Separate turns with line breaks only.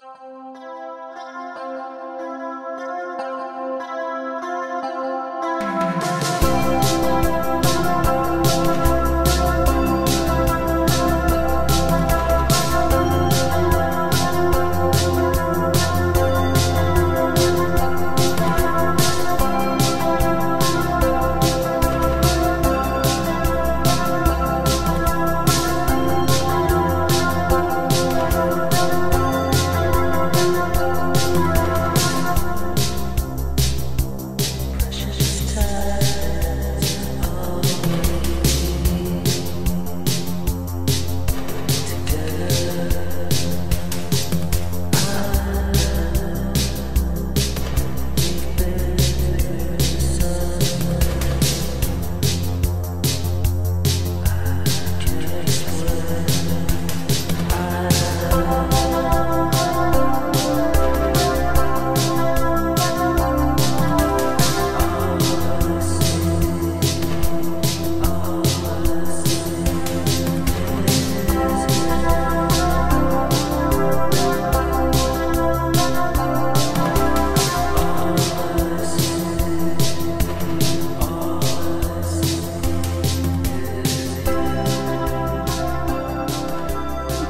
Música